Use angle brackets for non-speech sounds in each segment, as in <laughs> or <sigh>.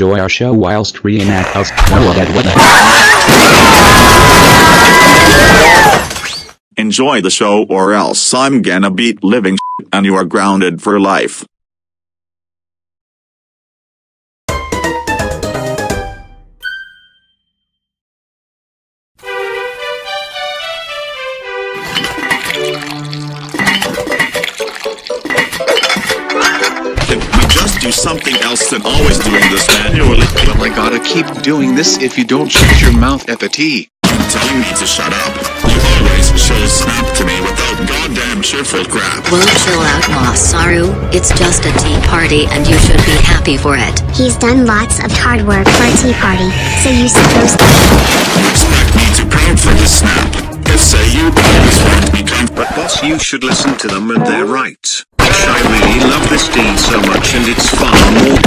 enjoy our show whilst reenact us. Enjoy the show or else I'm gonna beat living and you are grounded for life. Something else than always doing this manually? Well, I gotta keep doing this if you don't shut your mouth at the T. telling me to shut up. You always show snap to me without goddamn cheerful crap. Well, chill out, Masaru. It's just a tea party and you should be happy for it. He's done lots of hard work for a tea party, so you suppose You expect me to proud for this snap? If say you always want me comfortable. But boss, you should listen to them and they're right. I really love this D so much and it's far more.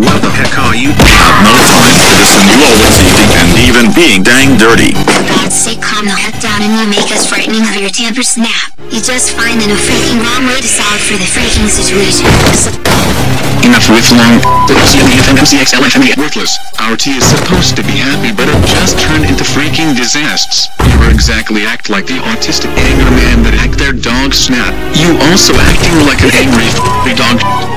What the heck are you? I have no time for this and you always eating and even being dang dirty. For God's sake, calm the heck down and you make us frightening of your temper snap. You just finding a freaking wrong way to solve for the freaking situation. So Enough with long MCXLFME worthless. Our tea is supposed to be happy, but it just turned into freaking disasters. Exactly act like the autistic anger man that act their dog snap. You also acting like an angry dog.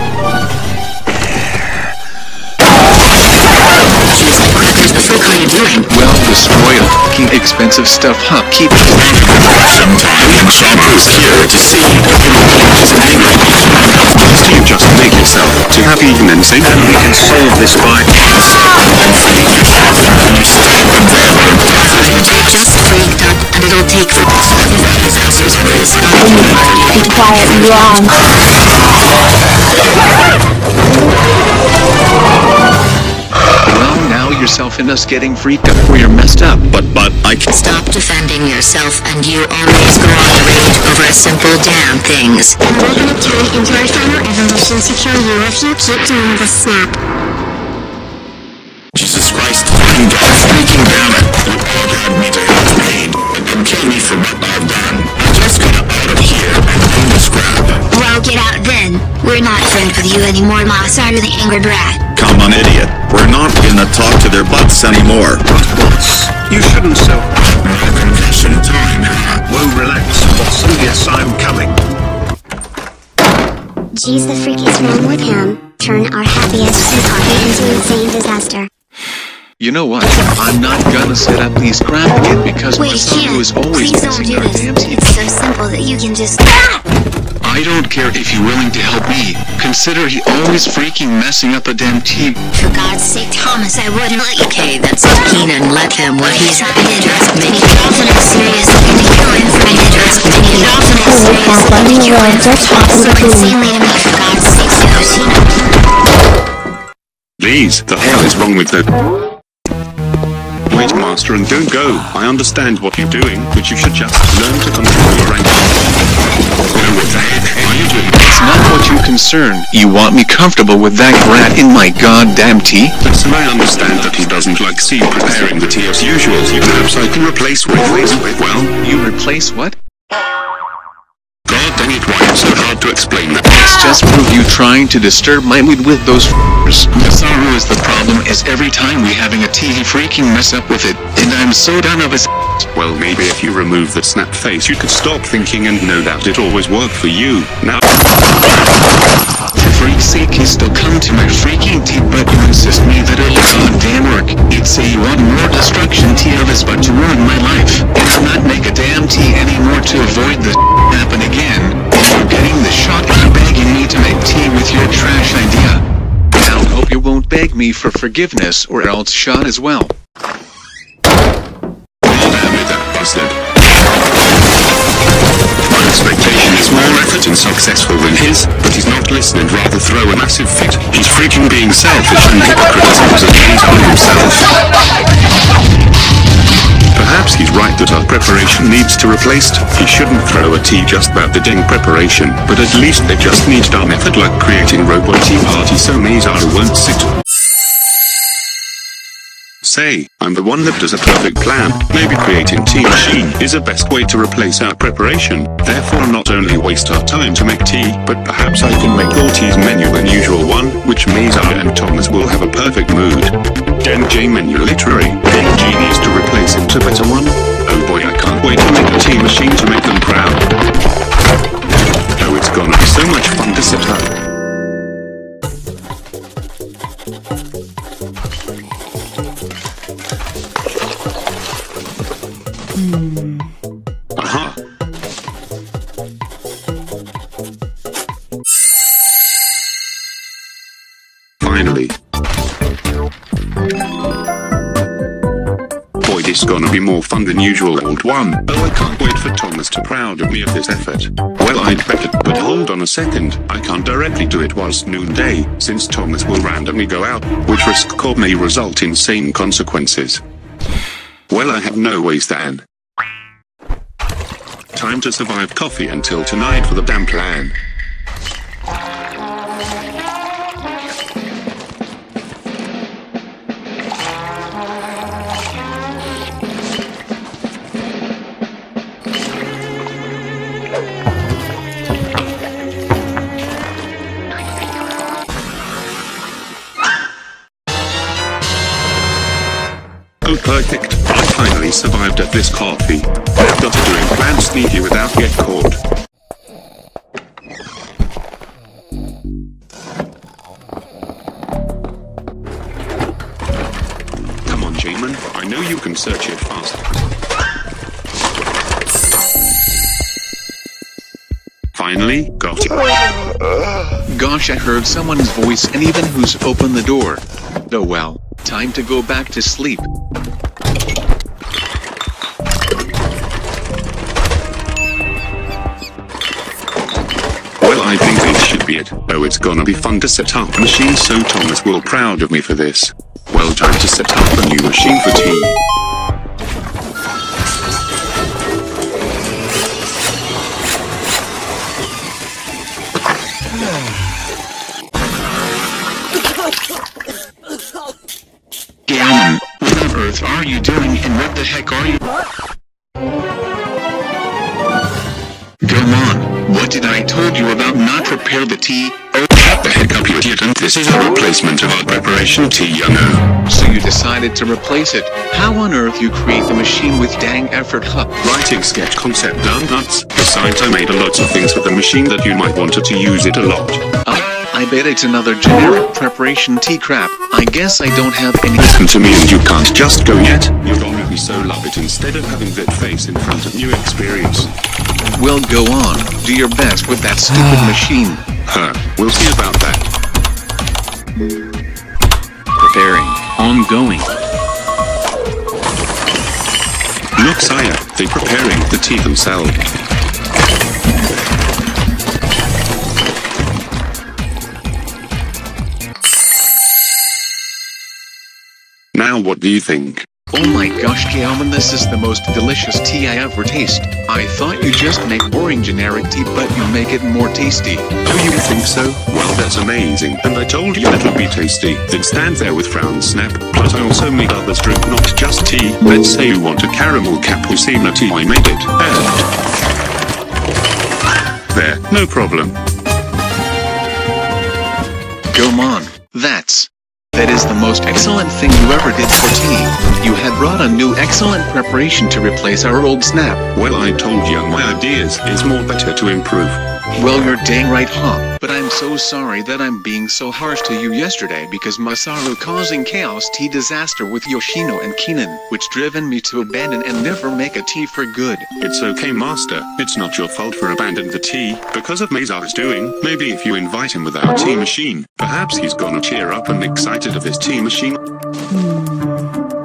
What the frick are? Well, destroy a fucking expensive stuff, huh? Keep it Sometime shoppers here to see Must you just make yourself too happy and then say and we can solve this by Just freaked up and it'll take for be quiet and wrong. <laughs> Well, yourself and us getting freaked up where you're messed up. But but I can Stop defending yourself and you always go on the rage over simple damn things. And we're gonna turn it into our final evolution to kill you if you keep doing the snap. Jesus Christ fucking God freaking damn it. You all had me to have pain and kill me for what I've done. I just got out of here and end this crap. Well, get out then. We're not friends with you anymore, Masaru the angry brat. Come on idiot. We're not gonna talk to their butts anymore. But boss. You shouldn't so. No confession time, huh? Whoa, relax, boss. And yes, I'm coming. Geez, the freak is wrong with him. Turn our happiest tea party into insane disaster. You know what? I'm not gonna set up these crap again because Wait, Masaru Ken, is always please don't do our this. damn tea. It's so simple that you can just. Ah! I don't care if you're willing to help me. Consider he always freaking messing up a damn tea. For God's sake, Thomas, I wouldn't let you. Okay, that's it, Keenan. Let him what he's I did just Make make often and serious. Make it going for me. Just make it often and serious. Make it going for insanely to me. For God's sake, Yoshino. Please, the hell is wrong with that? Master, and don't go. I understand what you're doing, but you should just learn to control your anger. What the heck are you doing? It's not what you concern. You want me comfortable with that brat in my goddamn tea? Listen, I understand that he doesn't like see you preparing the tea as usual. Perhaps I can replace with, well, You replace what? God dang it, why it's so hard to explain that? It's just prove you trying to disturb my mood with those f***ers. Masaru is the problem is every time we having a tea he freaking mess up with it. And I'm so done of his Well, maybe if you remove that snap face, you could stop thinking and know that it always worked for you. Now, For freak's sake, he still come to my freaking tea but you insist me that it'll goddamn work. You'd say you want more destruction tea of his but to ruin my life. And I'll not make a damn tea anymore to avoid this happen again. You're getting the shot and begging me to make tea with your trash idea. Now hope you won't beg me for forgiveness or else shot as well. damn it, bastard. Expectation is more effort and successful than his, but he's not listening, rather throw a massive fit. He's freaking being selfish and hypocritical at the on himself. Perhaps he's right that our preparation needs to replaced. He shouldn't throw a tea just about the ding preparation, but at least they just need our effort like creating robot tea party so Masaru won't sit. Say, I'm the one that does a perfect plan. Maybe creating tea machine is a best way to replace our preparation. Therefore not only waste our time to make tea, but perhaps I can make your tea's menu an usual one, which means I and Thomas will have a perfect mood. Gen J menu literary, being genius to replace it to better one. Oh boy I can't wait to make a tea machine to make them proud. Oh it's gonna be so much fun to set up. This gonna be more fun than usual, old one. Oh, I can't wait for Thomas to proud of me of this effort. Well, I'd better, but hold on a second. I can't directly do it whilst noonday, since Thomas will randomly go out, which risk call may result in sane consequences. Well, I have no ways than. Time to survive coffee until tonight for the damn plan. Oh perfect, I finally survived at this coffee. I've got to do it plan sneaky without get caught. Come on Jamin, I know you can search it fast. Finally, got it. Gosh, I heard someone's voice and even who's opened the door. Oh well, time to go back to sleep. Well, I think this should be it. Oh, it's gonna be fun to set up a machine so Thomas will proud of me for this. Well, time to set up a new machine for tea. Are you doing and what the heck are you? Come on, what did I told you about not prepare the tea? Oh, Shut the heck up, you idiot, and this is a replacement of our preparation tea, you know. so you decided to replace it. How on earth you create the machine with dang effort, huh? Writing sketch concept done nuts. Besides, I made a lot of things with the machine that you might wanted to use it a lot. I bet it's another generic preparation tea crap. I guess I don't have any- Listen to me and you can't just go yet. You're gonna be so love it instead of having that face in front of new experience. Well, go on. Do your best with that stupid <sighs> machine. Huh, we'll see about that. Preparing. Ongoing. Look, sire, they're preparing the tea themselves. Now what do you think? Oh my gosh, Calvin, this is the most delicious tea I ever taste. I thought you just make boring generic tea, but you make it more tasty. Oh, you think so? Well, that's amazing. And I told you it'll be tasty. Then stand there with frown snap. Plus, I also make others drink not just tea. Let's say you want a caramel cappuccino tea. I made it. And there, no problem. Come on. That's. That is the most excellent thing you ever did for tea. You had brought a new excellent preparation to replace our old snap. Well, I told you my ideas is more better to improve. Well, you're dang right, huh? But I'm so sorry that I'm being so harsh to you yesterday because Masaru causing chaos tea disaster with Yoshino and Keenan, which driven me to abandon and never make a tea for good. It's okay, Master. It's not your fault for abandoning the tea because of Masaru's doing. Maybe if you invite him with our tea machine, perhaps he's gonna cheer up and excited of his tea machine.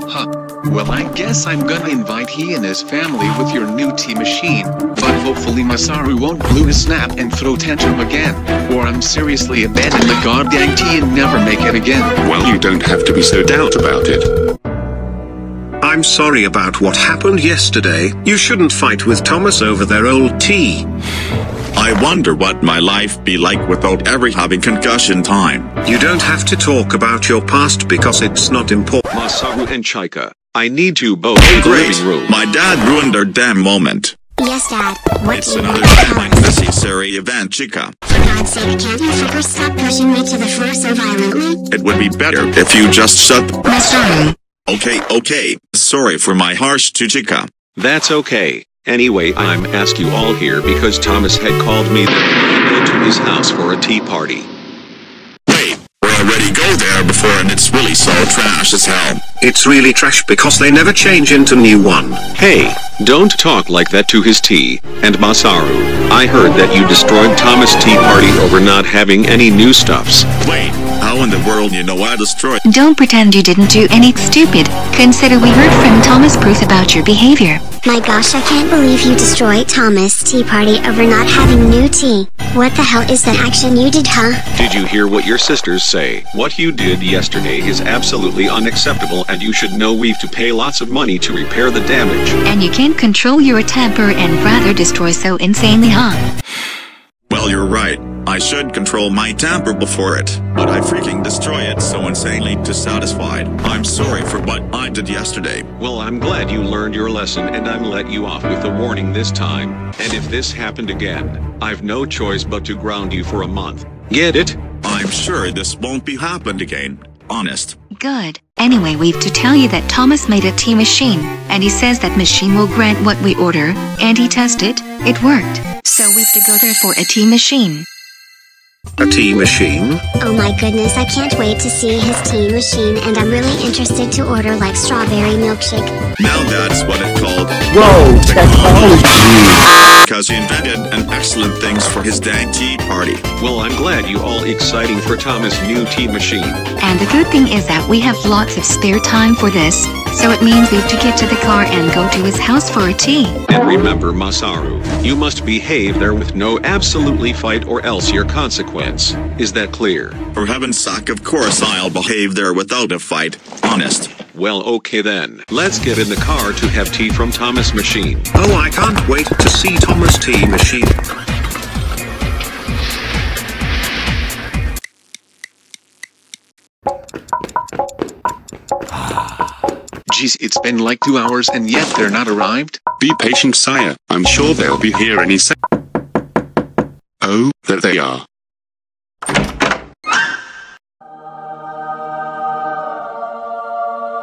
Huh. Well, I guess I'm gonna invite he and his family with your new tea machine. But hopefully Masaru won't blow his snap and throw tantrum again. Or I'm seriously abandon the goddamn tea and never make it again. Well, you don't have to be so doubt about it. I'm sorry about what happened yesterday. You shouldn't fight with Thomas over their old tea. I wonder what my life be like without ever having concussion time. You don't have to talk about your past because it's not important. Masaru and Chika, I need you both in the Great. living room. My dad ruined our damn moment. Yes, Dad. What It's do you another want to damn tell unnecessary event, chica. For God's sake, can't you fuckers stop pushing me to the floor so violently? It would be better if you just shut. Masaru. Okay, okay. Sorry for my harsh to chica. That's okay. Anyway, I'm asked you all here because Thomas had called me that we go to his house for a tea party. Wait, we already go there before and it's really so trash as hell. It's really trash because they never change into new one. Hey, don't talk like that to his tea. And Masaru, I heard that you destroyed Thomas' tea party over not having any new stuffs. Wait, how in the world you know I destroyed? Don't pretend you didn't do anything stupid. Consider we heard from Thomas Bruce about your behavior. My gosh, I can't believe you destroyed Thomas' tea party over not having new tea. What the hell is that action you did, huh? Did you hear what your sisters say? What you did yesterday is absolutely unacceptable and you should know we've to pay lots of money to repair the damage. And you can't control your temper and rather destroy so insanely, huh? Well, you're right. I should control my temper before it, but I freaking destroy it so insanely dissatisfied. I'm sorry for what I did yesterday. Well, I'm glad you learned your lesson and I'm let you off with a warning this time. And if this happened again, I've no choice but to ground you for a month. Get it? I'm sure this won't be happened again. Honest. Good. Anyway, we've to tell you that Thomas made a tea machine, and he says that machine will grant what we order, and he tested, it worked. So we've to go there for a tea machine. A tea machine? Oh my goodness, I can't wait to see his tea machine and I'm really interested to order like strawberry milkshake. Now that's what it called. Whoa, technology. Because he invented an excellent things for his dang tea party. Well, I'm glad you all exciting for Thomas' new tea machine. And the good thing is that we have lots of spare time for this, so it means we've to get to the car and go to his house for a tea. And remember, Masaru, you must behave there with no absolutely fight or else your consequence. Is that clear? For heaven's sake, of course I'll behave there without a fight. Honest. Well, okay then. Let's get in the car to have tea from Thomas' machine. Oh, I can't wait to see Thomas' tea machine. Geez, it's been like two hours and yet they're not arrived? Be patient, sire. I'm sure they'll be here any sec. Oh, there they are.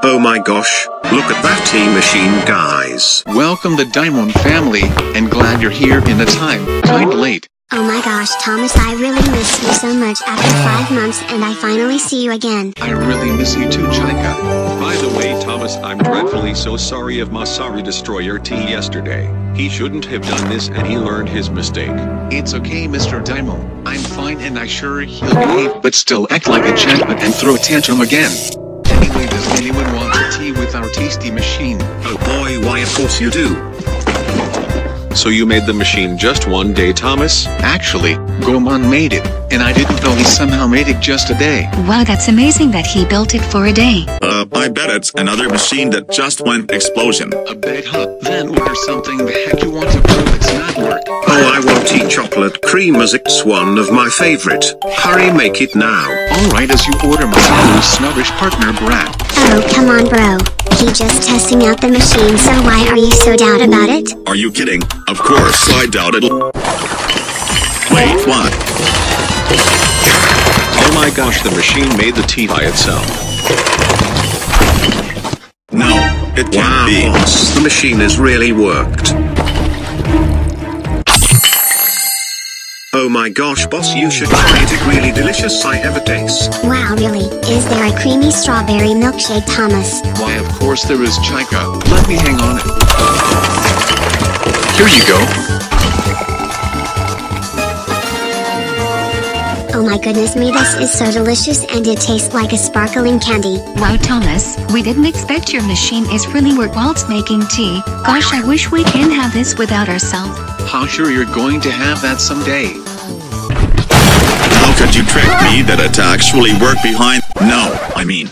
Oh my gosh, look at that tea machine, guys. Welcome the Daimon family, and glad you're here in a time, kinda late. Oh my gosh, Thomas, I really miss you so much after five months and I finally see you again. I really miss you too, Chika. By the way, Thomas, I'm dreadfully so sorry of Masaru destroy your tea yesterday. He shouldn't have done this and he learned his mistake. It's okay, Mr. Daimon. I'm fine and I sure he'll behave but still act like a gentleman and throw a tantrum again. Anyway, does anyone want a tea with our tasty machine? Oh boy, why of course you do. So you made the machine just one day, Thomas? Actually, Gaomon made it, and I didn't know he somehow made it just a day. Wow, that's amazing that he built it for a day. Uh, I bet it's another machine that just went explosion. A bit hot. Then order something the heck you want to prove it's not work. Oh, I want tea chocolate cream as it's one of my favorite. Hurry, make it now. Alright, as you order Masaru's snobbish partner Brad. Oh, come on, bro. He just testing out the machine, so why are you so doubt about it? Are you kidding? Of course, I doubt it'll. Wait, what? Oh my gosh, the machine made the tea by itself. No, it can't Wow, be. the machine is really worked. Oh my gosh, boss, you should try it. It really delicious I ever taste. Wow, really? Is there a creamy strawberry milkshake, Thomas? Why, of course there is Chika. Let me hang on. Here you go. Oh my goodness me, this is so delicious and it tastes like a sparkling candy. Wow, Thomas, we didn't expect your machine is really work whilst making tea. Gosh, I wish we can have this without ourselves. How sure you're going to have that someday? How could you trick me that it actually worked behind? No, I mean.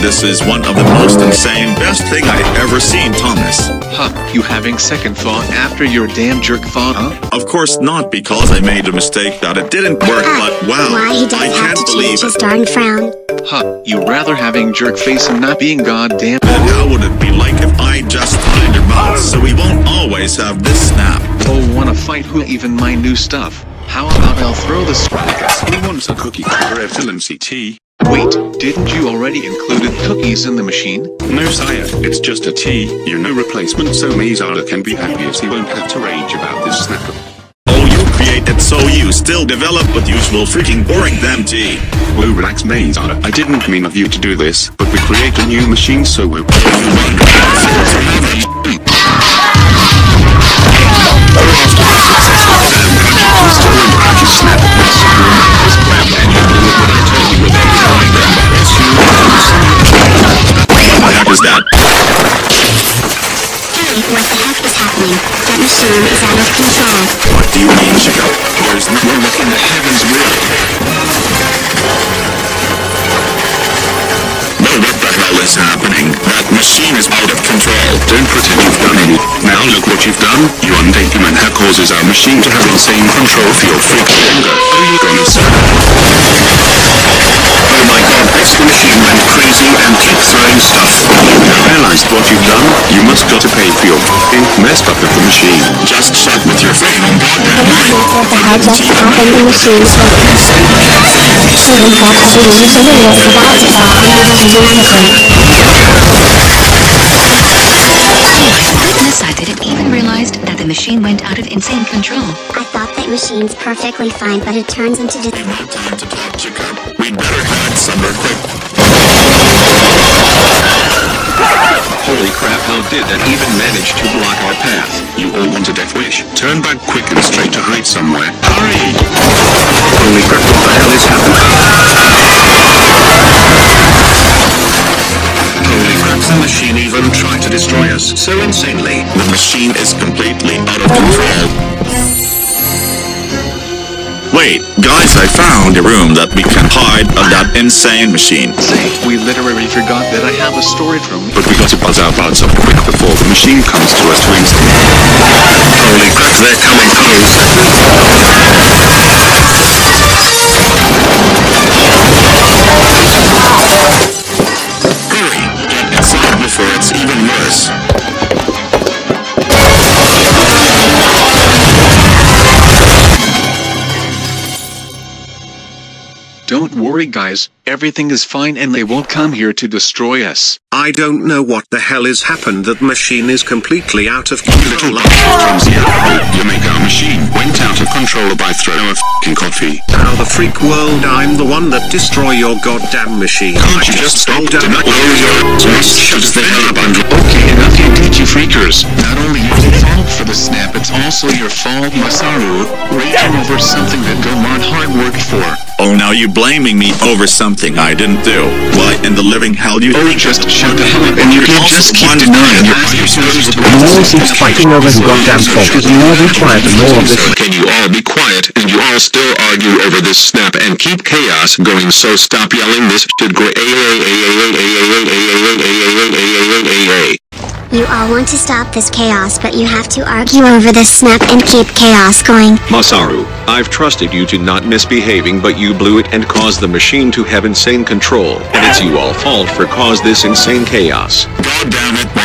This is one of the most insane best thing I've ever seen, Thomas. Huh, you having second thought after your damn jerk thought, huh? Of course not because I made a mistake that it didn't work, ah, but wow, Why he does I have can't to believe change his it. darn frown. Huh, you rather having jerk face and not being goddamn. Then how would it be like if I just tied your mouth so we won't always have this snap? Oh, wanna fight who even my new stuff? How about I'll throw the scrappers? Who wants a cookie for FLMC tea? Wait, didn't you already included cookies in the machine? No, sire, it's just a tea. You know replacement, so Masaru can be happy as he won't have to rage about this snapper. Oh, you created so you still develop with usual freaking boring damn tea. Whoa, relax, Masaru. I didn't mean of you to do this, but we create a new machine, so we're. <laughs> <laughs> What the heck is happening? That machine is out of control. What do you mean, Chico? There's no We're looking the heavens really. Machine is out of control. Don't pretend you've done any. Now look what you've done. You and that causes our machine to have insane control for your freaking anger. Are you gonna say? Oh my god, this machine went crazy and kept throwing stuff. Now realized what you've done? You must got to pay for your f***ing messed up of the machine. Just shut with your freaking goddamn mouth. What the hell just happened? The machine working. Even got to believe the video is about to fall under the dynamite. Goodness, I didn't even realize that the machine went out of insane control. I thought that machine's perfectly fine, but it turns into just... No time to talk, Chico. We'd better head somewhere quick. Holy crap, how did that even manage to block our path? You all want a death wish. Turn back quick and straight to hide somewhere. Hurry! Holy crap, what the hell is happening? The machine even tried to destroy us so insanely. The machine is completely out of control. Wait, guys, I found a room that we can hide of that insane machine. Say, we literally forgot that I have a storage room. But we got to buzz our buds up quick before the machine comes to us to. Holy crap, they're coming close. Inside it's even worse. Don't worry guys, everything is fine and they won't come here to destroy us. I don't know what the hell is happened. That machine is completely out of control. clumsy animal, you make our machine went out of control by throwing a f***ing coffee. How the freak world I'm the one that destroy your goddamn machine. Can't I you just stop stole down denying your just shut the hell up and Okay, enough you did you freakers. Not only your fault for the snap, it's also your fault, Masaru, raging over something that Gaomon hard worked for. Oh, now you blaming me over something I didn't do. Why in the living hell you Oh, just shut the hell up and you can't just keep denying your you supposed to The more he keeps fighting over his goddamn fault, the more we quiet, the more of this Can you all be quiet and you all still argue over this snap and keep chaos going so stop yelling this shit go You all want to stop this chaos, but you have to argue over this snap and keep chaos going. Masaru, I've trusted you to not misbehaving but you blew it and caused the machine to have insane control, and it's you all fault for cause this insane chaos. God damn it,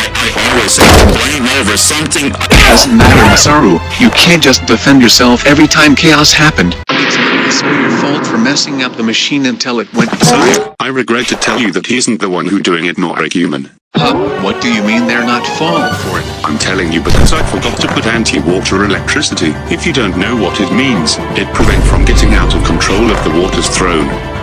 why I always blame over something. Doesn't matter, Masaru. You can't just defend yourself every time chaos happened. It's also your fault for messing up the machine until it went Sire, I regret to tell you that he isn't the one who doing it nor a human. Huh? What do you mean they're not fault for it? I'm telling you because I forgot to put anti-water electricity. If you don't know what it means, it prevent from getting out of control of the water's thrown.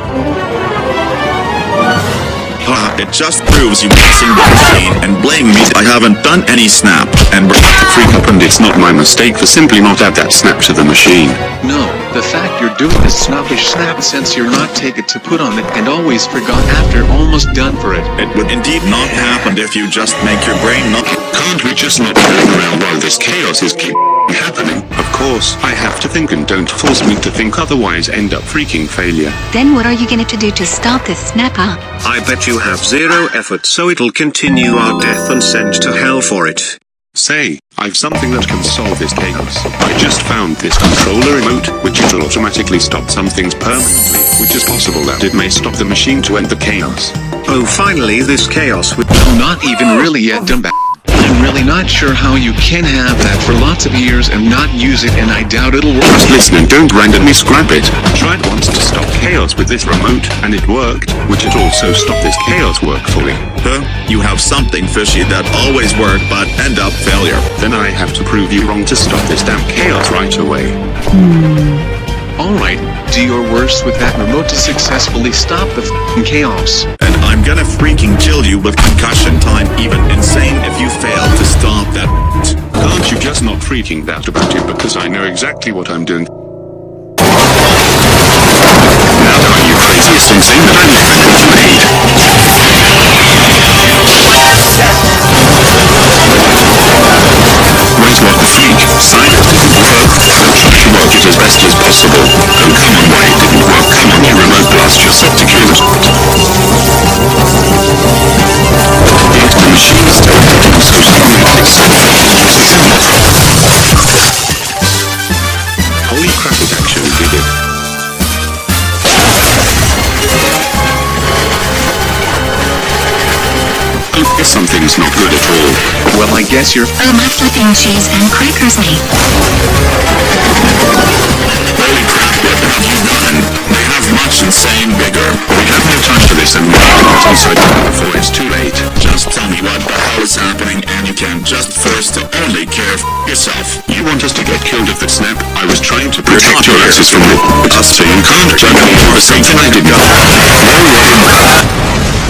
Ah, it just proves you messing the machine and blame me. I haven't done any snap, and freak up And it's not my mistake for simply not add that snap to the machine. No, the fact you're doing this snobbish snap since you're not take it to put on it and always forgot after almost done for it. It would indeed not happen if you just make your brain not. Can't we just not turn around while this chaos is keep happening? Of course course, I have to think and don't force me to think otherwise end up freaking failure. Then what are you going to to do to stop this snapper? I bet you have zero effort so it'll continue our death and send to hell for it. Say, I've something that can solve this chaos. I just found this controller remote, which will automatically stop some things permanently, which is possible that it may stop the machine to end the chaos. Oh finally this chaos No, not even really yet, dumbass. I'm really not sure how you can have that for lots of years and not use it and I doubt it'll work. Just listen and don't randomly scrap it. I tried once to stop chaos with this remote, and it worked, which it also stopped this chaos work fully. Huh? You have something fishy that always work but end up failure. Then I have to prove you wrong to stop this damn chaos right away. Hmm. Alright, do your worst with that remote to successfully stop the chaos. And I'm gonna freaking kill you with concussion time even insane if you fail to stop that. Can't you just not freaking that about it because I know exactly what I'm doing? Now are you craziest insane that I've ever made? Wait, what the freak? Silent didn't work. I'll try to work it as best as possible. Oh, come on, why it didn't work? Come on, you remote blast yourself to kill it. Yet the machine is still working so strongly. Holy crap, it actually did it. I guess something's not good at all. Well, I guess you're Oh my flipping cheese and crackers me. Much insane bigger. We have no time for this and we are not inside before it's too late. Just tell me what the hell is happening and you can just first only care for yourself. You want us to get killed at the snap? I was trying to protect your asses from the... Us so you can't judge me for something I did not. No way.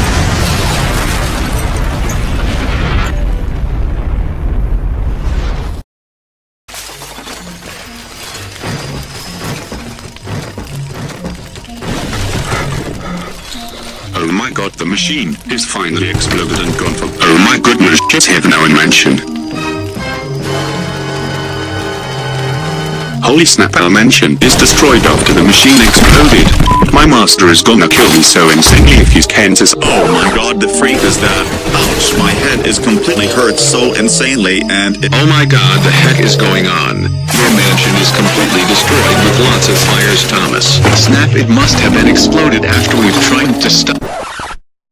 Oh my god, the machine is finally exploded and gone for... Oh my goodness, just have now mansion. Holy snap, our mansion is destroyed after the machine exploded. My master is gonna kill me so insanely if he's Kansas. Oh my god, the freak is that. Ouch, my head is completely hurt so insanely and Oh my god, the heck is going on? Your mansion is completely destroyed with lots of fires, Thomas. Snap, it must have been exploded after we've tried to stop.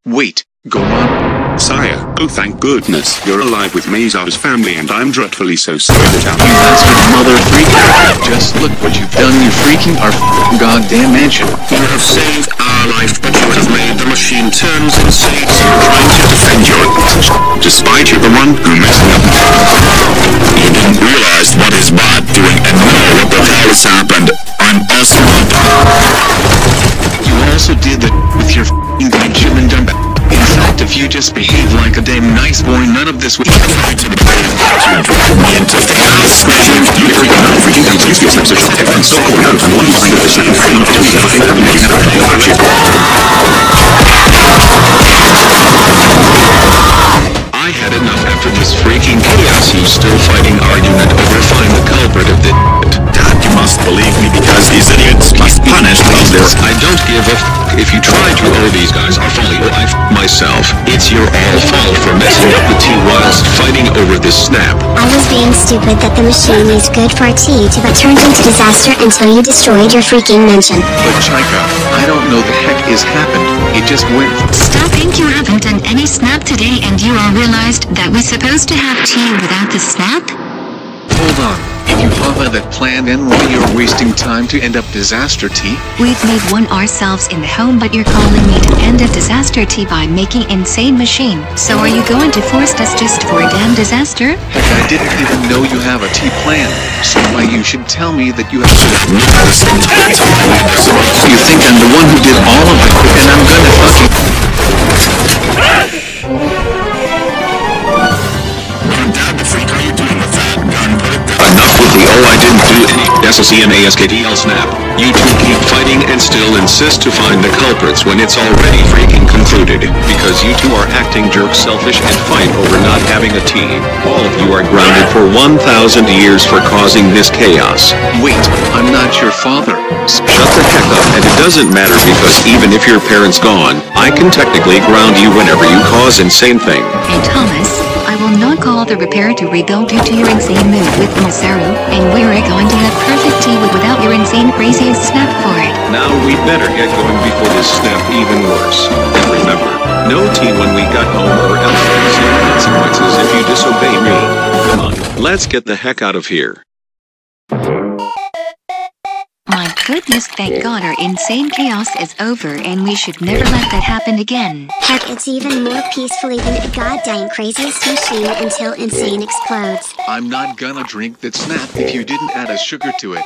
Wait, go on. Sire, oh thank goodness, you're alive with Masaru's family and I'm dreadfully so sorry that our... You bastard mother freaker. Just look what you've done, you freaking f***ing goddamn mansion. You have saved our life, but you have made the machine turns insane, so trying to defend your... Despite you're the one who messed up. You didn't realize what is bad doing and know what the hell has happened. I'm also You also did that if you just behave like a damn nice boy, none of this would. trying to into chaos. You freaking out, shot and so out and one behind the. I'm not doing the fucking having making that right had enough after this freaking chaos you still fighting argument over find the culprit of the Dad, you must believe me because these idiots must punish of their... I don't give a f if you try to owe these guys are fully or I f myself. It's your all fault for messing up the tea whilst fighting over this snap. I was being stupid that the machine is good for tea to but turned into disaster until you destroyed your freaking mansion. But Chika, I don't know the heck is happened. It just went. Stop think you haven't done any snap today and you all realized that we're supposed to have tea without the snap? Hold on. If you have that plan and why you're wasting time to end up disaster tea? We've made one ourselves in the home but you're calling me to end a disaster tea by making insane machine. So are you going to force us just for a damn disaster? Heck, I didn't even know you have a tea plan. So why you should tell me that you have. You think I'm the one who did all of it, and I'm gonna fucking. The Oh, I didn't do any. S-C-N-A-S-K-D-L snap. You two keep fighting and still insist to find the culprits when it's already freaking concluded. Because you two are acting jerk selfish and fight over not having a team. All of you are grounded for 1,000 years for causing this chaos. Wait, I'm not your father. Shut the heck up and it doesn't matter because even if your parents gone, I can technically ground you whenever you cause insane thing. Hey Thomas, will not call the repair to rebuild due to your insane mood with Masaru, and we're going to have perfect tea with without your insane crazy snap for it. Now we better get going before this snap even worse. And remember, no tea when we got home or else there's consequences if you disobey me. Come on, let's get the heck out of here. My goodness, thank God our insane chaos is over and we should never let that happen again. Heck, it's even more peacefully than a goddamn craziest machine until Insane explodes. I'm not gonna drink that snap if you didn't add a sugar to it.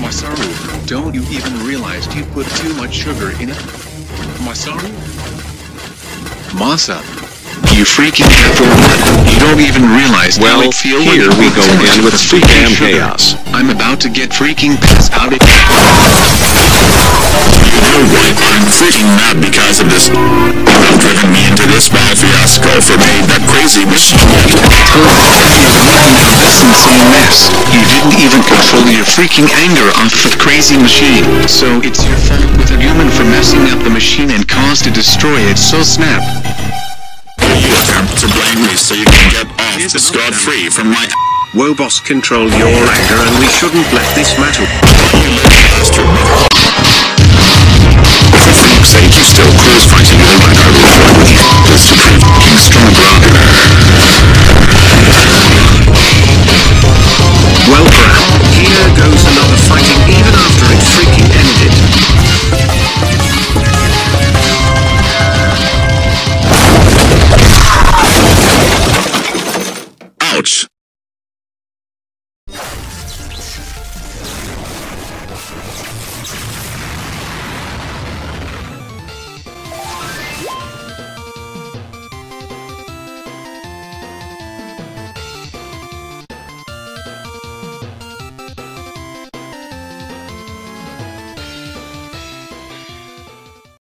Masaru, don't you even realize you put too much sugar in it? Masaru? Masa. You freaking F1. You don't even realize Well, how it feel when here we go again with freaking chaos. I'm about to get freaking pissed out of You know what? I'm freaking mad because of this. You've driven me into this bad fiasco for made that crazy machine. You're this insane mess. You didn't even control your freaking anger off the crazy machine. So it's your fault with a human for messing up the machine and caused to destroy it. So snap. You attempt to blame me so you can get uh, off the scot-free from my Whoa boss control your anger and we shouldn't let this matter. bastard mother. For freak's sake, you still cruise fighting you like I will fight with you. Just to prove you strong brother.